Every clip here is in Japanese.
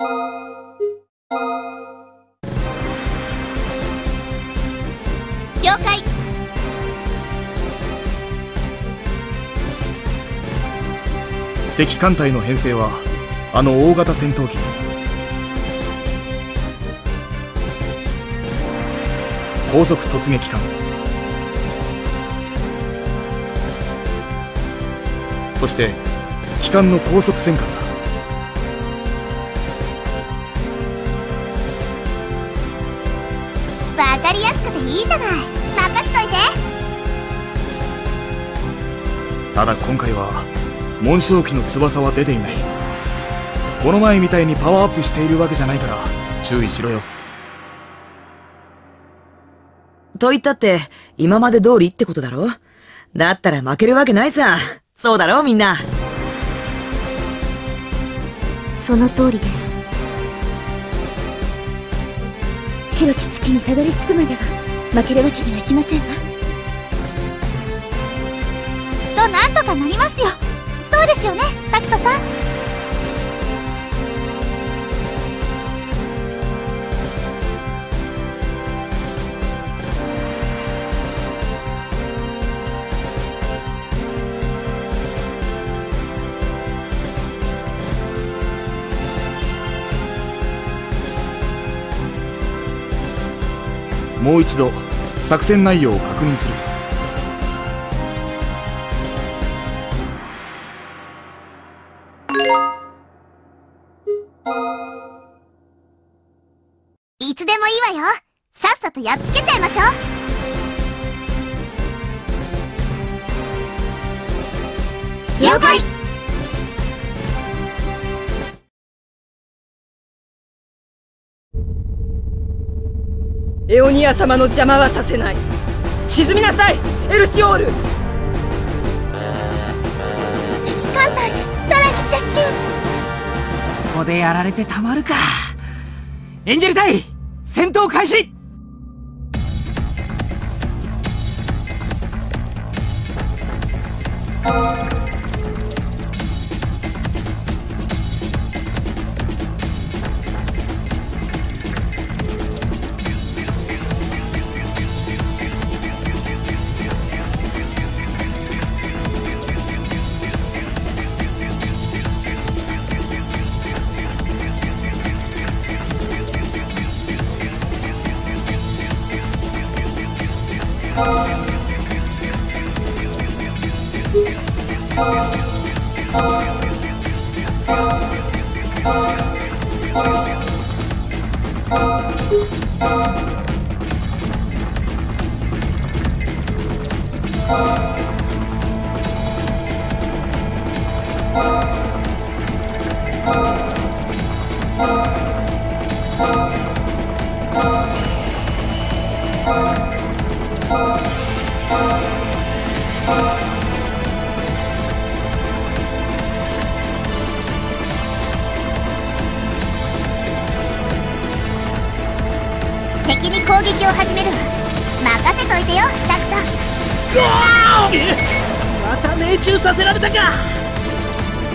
了解。敵艦隊の編成はあの大型戦闘機。高速突撃艦。そして機関の高速戦艦だ。ただ今回は紋章機の翼は出ていない。この前みたいにパワーアップしているわけじゃないから注意しろよ。と言ったって、今まで通りってことだろ？だったら負けるわけないさ。そうだろみんな。その通りです。白き月にたどり着くまでは負けるわけにはいきませんわとなんとかなりますよ。そうですよねタクトさん。もう一度作戦内容を確認する。っやっつけちゃいましょう。了解。エオニア様の邪魔はさせない。沈みなさい。エルシオール。敵艦隊さらに接近。ここでやられてたまるか。エンジェル隊戦闘開始 Oh. Uh -huh. 敵に攻撃を始める。わ任せといてよタクトまた命中させられたか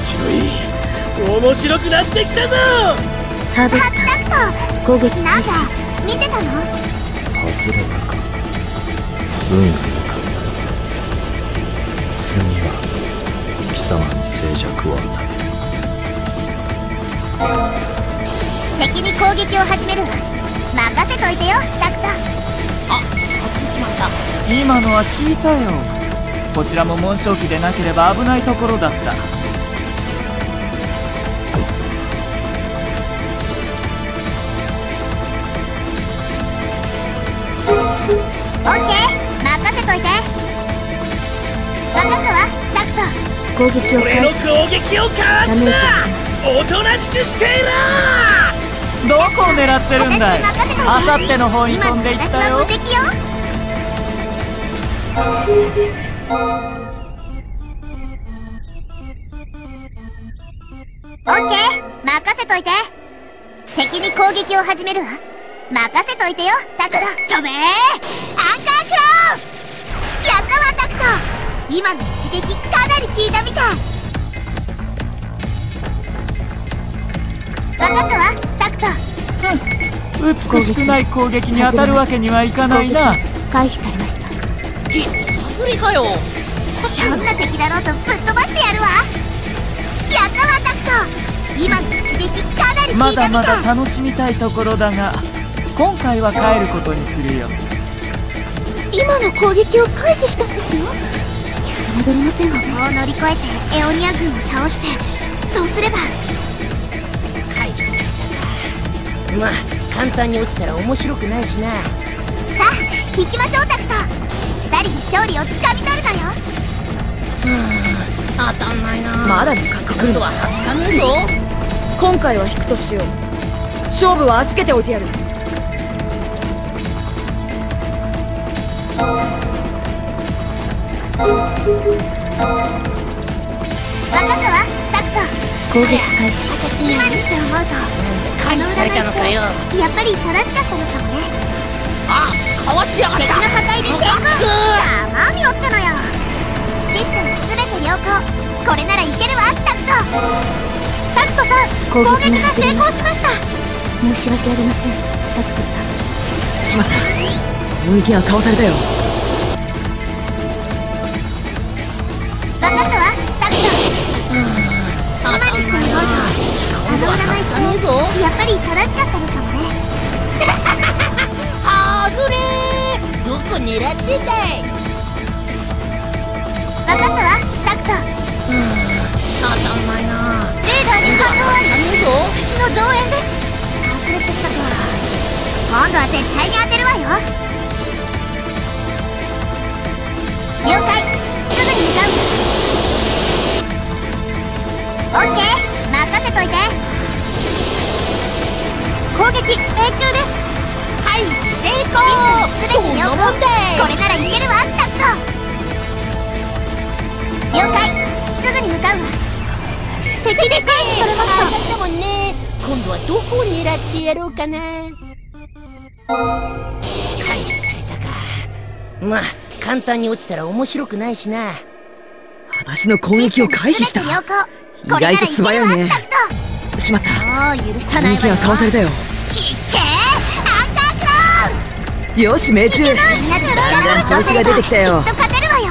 白い面白くなってきたぞ。ハーベスター攻撃なんだ見てたの外れたか運が次は貴様に静寂を与える敵に攻撃を始める。わ任せといてよタクト。今のは聞いたよ。こちらも紋章機でなければ危ないところだった。オッケー任せといて。分かったわタクト。攻撃を俺の攻撃をかわすな。おとなしくしていろどこを狙ってるんだい?あさっての方に飛んでいっ今たよ。オッケー。任せといて。敵に攻撃を始めるわ。任せといてよタクト飛べー!アンカークロー!やったわタクト今の一撃かなり効いたみたい。分かったわ分かった。わタクト美しくない攻撃に当たるわけにはいかないな。回避されました。外れかよ。どんな敵だろうとぶっ飛ばしてやるわ。やったわタクト今の一撃かなり効まいたみたい。だまだ楽しみたいところだが今回は帰ることにするよ。今の攻撃を回避したんですよ。戻れません。わこう乗り越えてエオニア軍を倒してそうすればまあ簡単に落ちたら面白くないしな。さあ行きましょうタクト二人で勝利をつかみ取るのよ。当たんないな。まだ向かってくるのは外さねえぞ。今回は引くとしよう。勝負は預けておいてやる。分かったわタクト攻撃開始。今にして思うと回避されたのかよ。やっぱり正しかったのかもね。あかわしやがっ敵のた破壊で成功。ざまあみろってのよ。システムすべて良好。これならいけるわタクト。タクトさん攻撃が成功しました。申し訳ありません。タクトさん。しまった。攻撃がかわされたよ。分かったわの占いってやっぱり正しかったのかもね。外れー。どこ狙ってんだい？分かったわタクト。当たん。ないなレーダーに反応あり敵の増援で。す外れちゃったか。今度は絶対に当てるわよ。了解。すぐに向かう。オッケー。任せといて攻撃命中です回避成功すべて良好どんなもんだいこれならいけるわタクト了解すぐに向かうわ敵で回避されましたったもんね今度はどこを狙ってやろうかな回避されたかまあ簡単に落ちたら面白くないしな私の攻撃を回避した意外と素早いねしまった。トもう許さ攻ないわよ。かわされたよ。いっけーアンカークロよし命中。ーみんなで力を調子が出てきたよきっと勝てるわよ。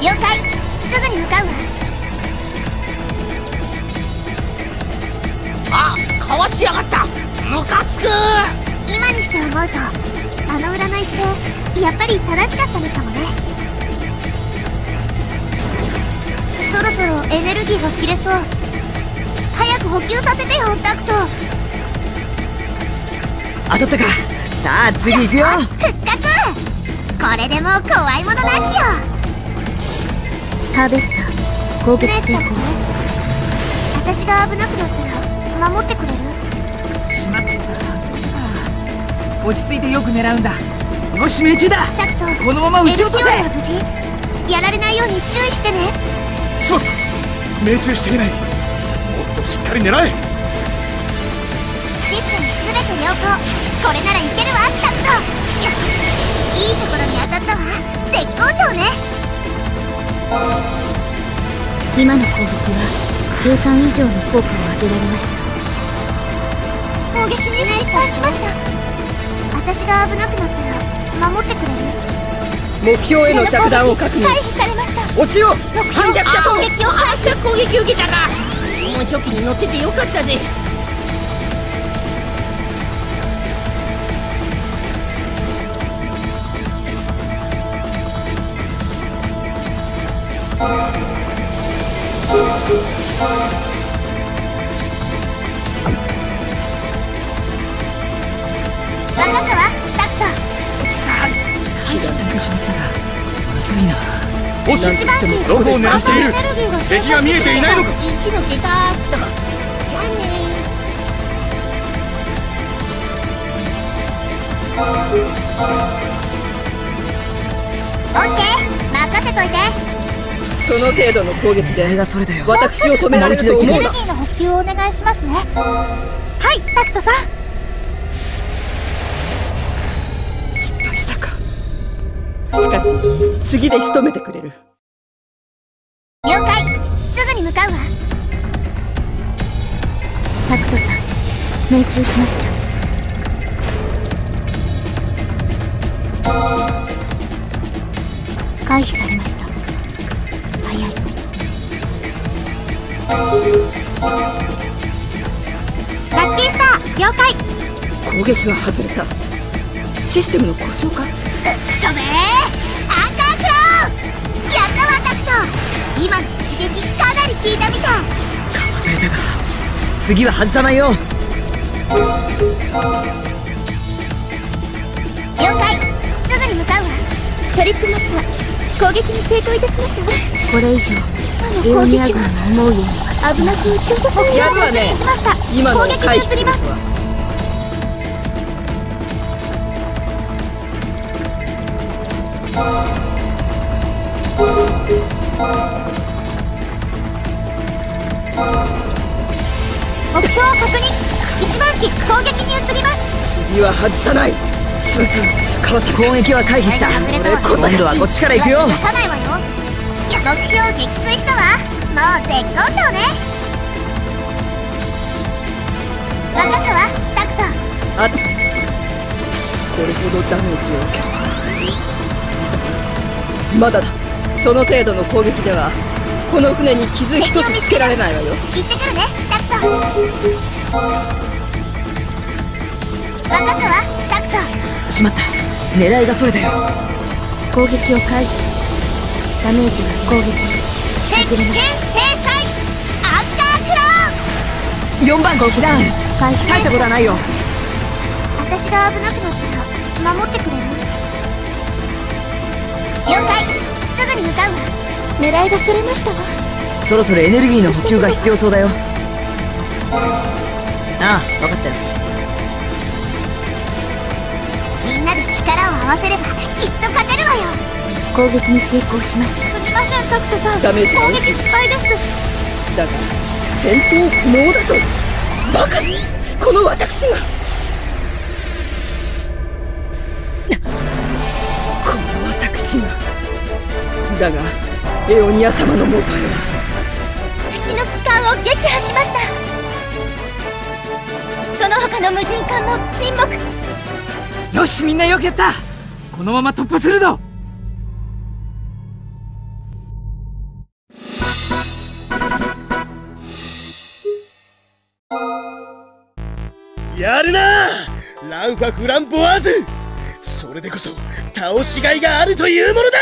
了解。すぐに向かうわ。あかわしやがった。ムカつく。今にして思うとあの占いってやっぱり正しかったのかもねろそろエネルギーが切れそう。早く補給させてよタクト。当たったか。さあ次行くよ。復活。これでもう怖いものなしよ。ハーベスター攻撃成功。私が危なくなったら守ってくれる？しまったそうか落ち着いてよく狙うんだ。よし命中だ。タクトこのまま撃ち落とせ。やられないように注意してねしまった命中していない。もっとしっかり狙え。システムすべて良好。これならいけるわタクト。よしいいところに当たったわ。絶好調ね。今の攻撃は計算以上の効果を上げられました。攻撃に失敗しました。私が危なくなったら守ってくれる。目標への着弾を確認。回避されました落ちよ反逆者攻撃を早く攻撃を受けたか。もう初期に乗っててよかったぜ。どこを狙っている。敵が見えていないのか？一の下駄とかじゃあねオッケー。任せといて。その程度の攻撃でがそれだよ。私を止められると思うな。エネルギーの補給をお願いしますね。はいタクトさんしかし次で仕留めてくれる。了解。すぐに向かうわ。タクトさん命中しました。回避されました。早い。ラッキースター了解。攻撃は外れた。システムの故障か？飛べ今の一撃かなり効いたみたい。かわされたが次は外さないよ。了解。すぐに向かうわ。トリップマスター攻撃に成功いたしましたこれ以上エオニア軍の思うように危なく撃ち落とされるやるわねしました。今のを攻撃に移りますわ攻撃に移ります。次は外さない。しまった川崎攻撃は回避した。今度はこっちから行くよ。出さないわよ。いや目標撃墜したわ。もう絶好調ね。分かったわ。タクト。あこれほどダメージを受けた。まだだ。その程度の攻撃ではこの船に傷一つつけられないわよ。行ってくるねタクト分かったわタクト。しまった。狙いがそれたよ。攻撃を回避。ダメージは攻撃。鉄拳制裁。アンカークロー4番号機ダウン回避。大したことはないよ。私が危なくなったら守ってくれる？了解。すぐに向かうわ。狙いがそれましたわ。そろそろエネルギーの補給が必要そうだよ。ああ分かったよ力を合わせればきっと勝てるわよ。攻撃に成功しました。すみませんタクトさん。ダメージが大きい失敗です。だが戦闘不能だと。バカ。この私が。この私が。だがエオニア様のもとへは。敵の機関を撃破しました。その他の無人艦も沈黙よしみんなよくやった。このまま突破するぞ。やるな！ランファ・フランボワーズ！それでこそ倒しがいがあるというものだ！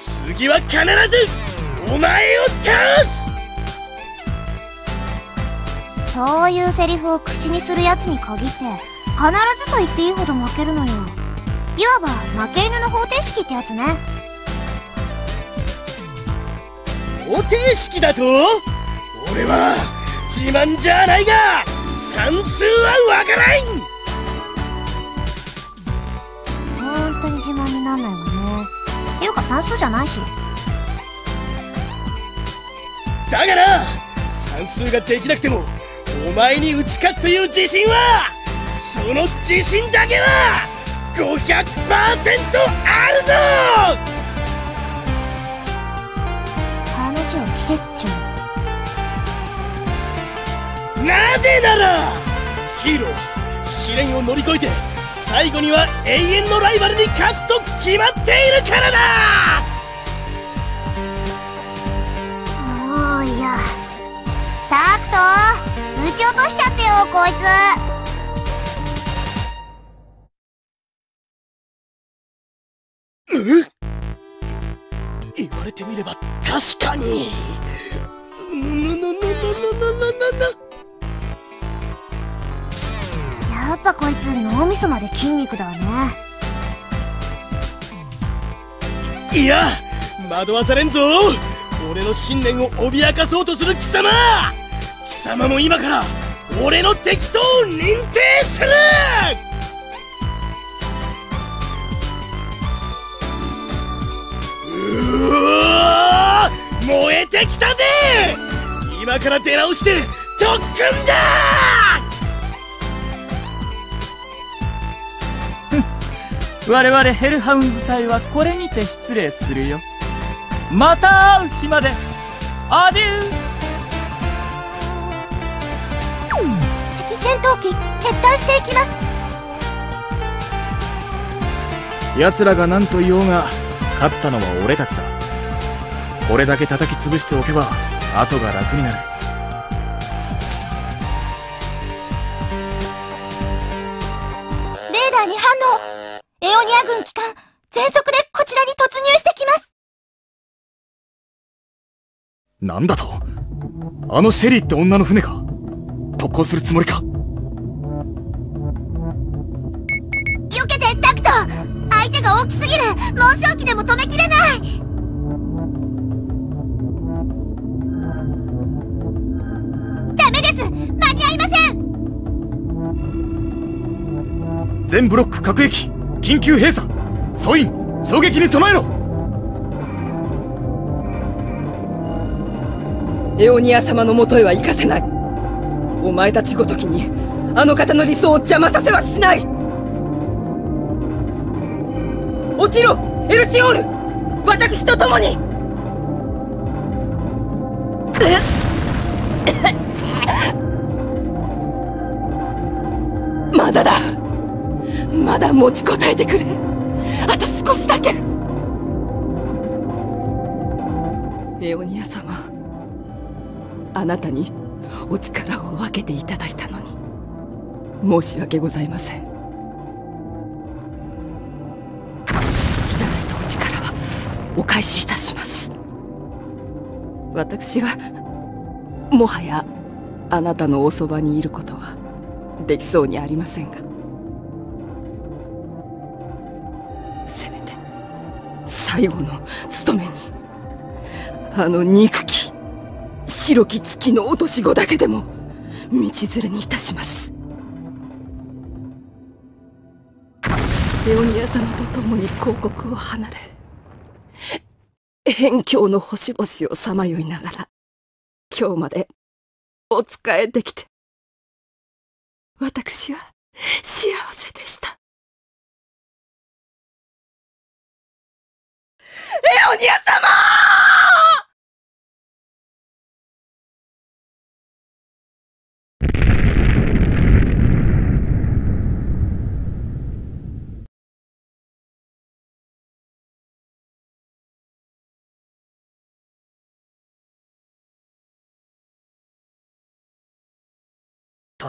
次は必ずお前を倒す！そういうセリフを口にするやつに限って必ずと言っていいほど負けるのよ。いわば負け犬の方程式ってやつね。方程式だと？俺は自慢じゃないが算数はわからん！本当に自慢になんないわね。っていうか算数じゃないし。だから算数ができなくてもお前に打ち勝つという自信はその自信だけは500%あるぞ！話を聞けっちゅう。なぜならヒーローは試練を乗り越えて最後には永遠のライバルに勝つと決まっているからだ！もういや。タクト撃ち落としちゃってよこいつわれてみれば確かに。ぬぬぬぬぬぬぬぬやっぱこいつ脳みそまで筋肉だわね。いや惑わされんぞ。俺の信念を脅かそうとする貴様。貴様も今から俺の敵と認定する燃えてきたぜ！今から出直して特訓だ！我々ヘルハウンズ隊はこれにて失礼するよ。また会う日まで。アデュー！戦闘機撤退していきます。奴らが何と言おうが勝ったのは俺たちだこれだけ叩き潰しておけば後が楽になる。レーダーに反応。エオニア軍機関全速でこちらに突入してきます。なんだと？あのシェリーって女の船か？特攻するつもりか？避けてタクト。相手が大きすぎる。紋章機でも止めきれないメです。間に合いません。全ブロック各駅緊急閉鎖。総員衝撃に備えろ。エオニア様のもとへは行かせない。お前たちごときにあの方の理想を邪魔させはしない。落ちろエルシオール。私と共にまだだ。まだ持ちこたえてくれ。あと少しだけ。エオニア様。あなたにお力を分けていただいたのに。申し訳ございません。いただいたお力はお返しいたします。私はもはやあなたのおそばにいることはできそうにありませんが。せめて最後の務めにあの憎き白き月の落とし子だけでも道連れにいたします。レオニア様と共に広告を離れ辺境の星々をさまよいながら今日までお仕えできて。私は幸せでした。エオニア様！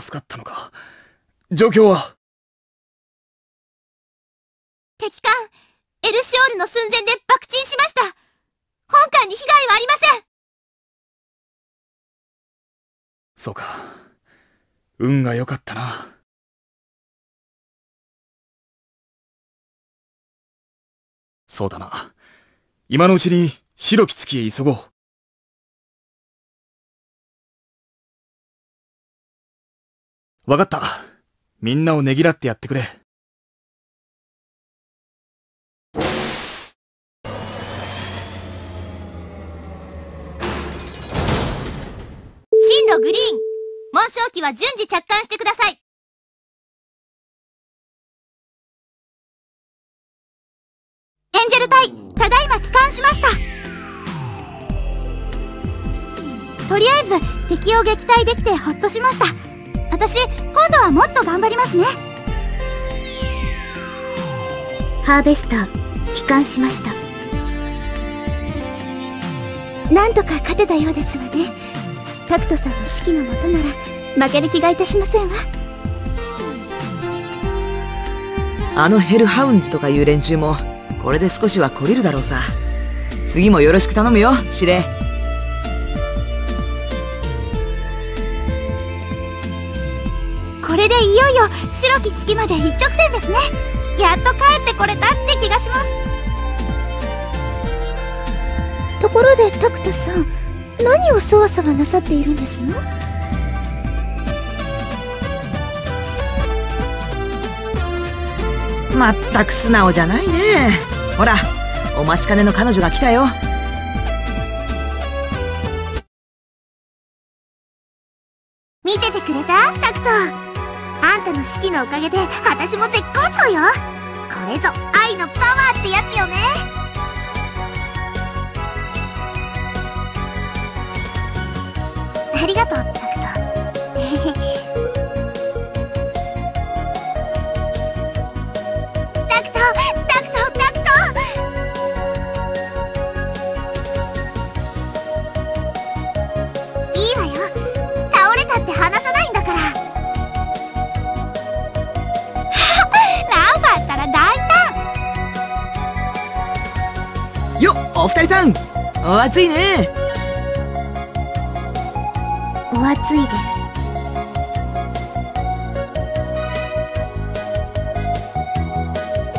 助かったのか。状況は？敵艦エルシオールの寸前で爆沈しました。本艦に被害はありません。そうか。運が良かったな。そうだな。今のうちに白き月へ急ごうわかった。みんなをねぎらってやってくれ。進路グリーン。紋章機は順次着艦してください。エンジェル隊ただいま帰還しました。とりあえず敵を撃退できてほっとしました。私今度はもっと頑張りますね。ハーベスター帰還しました。なんとか勝てたようですわね。タクトさんの指揮のもとなら負ける気がいたしませんわ。あのヘルハウンズとかいう連中もこれで少しは懲りるだろうさ。次もよろしく頼むよ司令白き月まで一直線ですね。やっと帰ってこれたって気がします。ところでタクトさん何をそわそわなさっているんですの？まったく素直じゃないね。ほらお待ちかねの彼女が来たよ。見ててくれた？タクトあんたの指揮のおかげで私も絶好調よ。これぞ愛のパワーってやつよね。ありがとうタクト。お二人さん、暑いね。お暑いで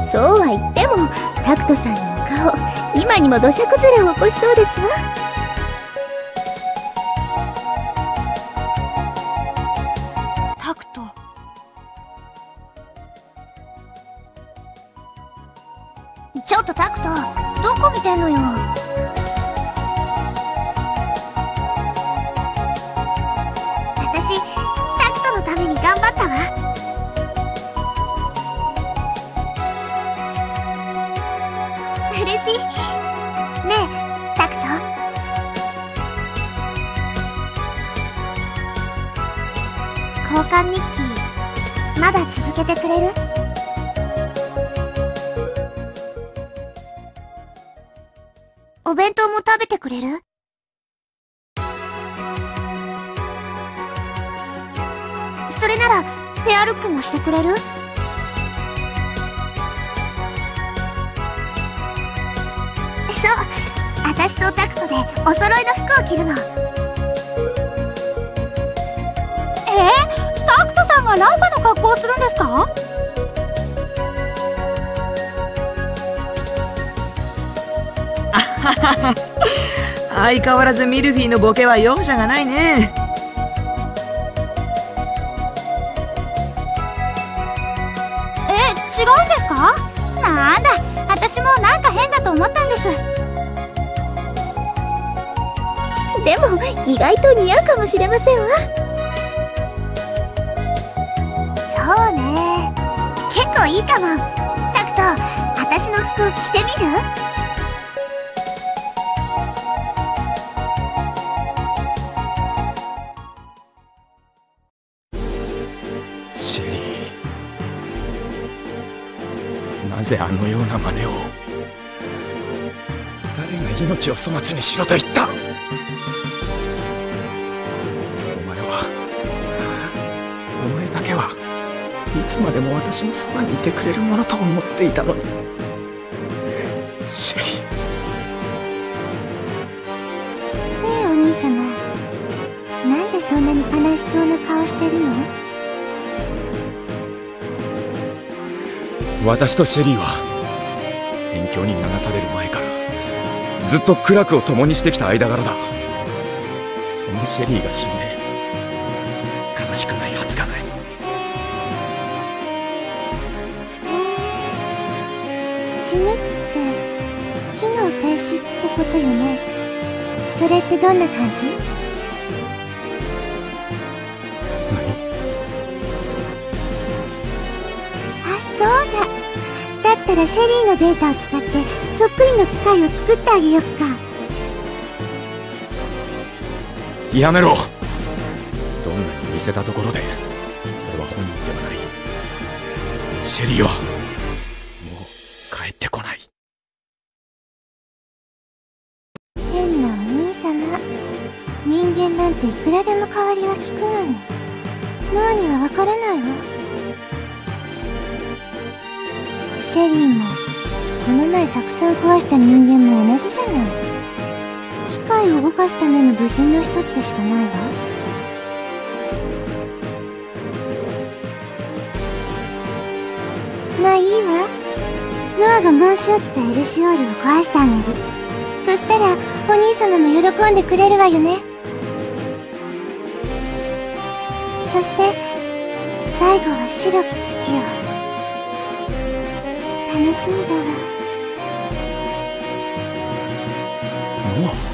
す。そうは言ってもタクトさんのお顔今にも土砂崩れを起こしそうですわ。お弁当も食べてくれる？それならペアルックもしてくれる？そう私とタクトでお揃いの服を着るの。えタクトさんがランバの格好をするんですか？相変わらずミルフィーのボケは容赦がないね。え違うんですか？なんだ私もなんか変だと思ったんです。でも意外と似合うかもしれませんわ。そうね。結構いいかも。タクト私の服着てみる？ーなぜあのような真似を。誰が命を粗末にしろと言った？お前はお前だけはいつまでも私のそばにいてくれるものと思っていたのに。シェリー。ねえお兄様。なんでそんなに悲しそうな顔してるの？私とシェリーは辺境に流される前からずっと苦楽を共にしてきた間柄だ。そのシェリーが死んで悲しくないはずがない。死ぬって機能停止ってことよね。それってどんな感じ？らシェリーのデータを使ってそっくりの機械を作ってあげよっか。やめろ。どんなに見せたところでそれは本人ではない。シェリーはもう帰ってこない。変なお兄様。人間なんていくらでも代わりは効くのに。ノアにはわからないわシェリーもこの前たくさん壊した人間も同じじゃない。機械を動かすための部品の一つでしかないわ。まあいいわ。ノアが申し起きたエルシオールを壊してあげるそしたらお兄様も喜んでくれるわよね。そして最後は白き月を。しみだわ。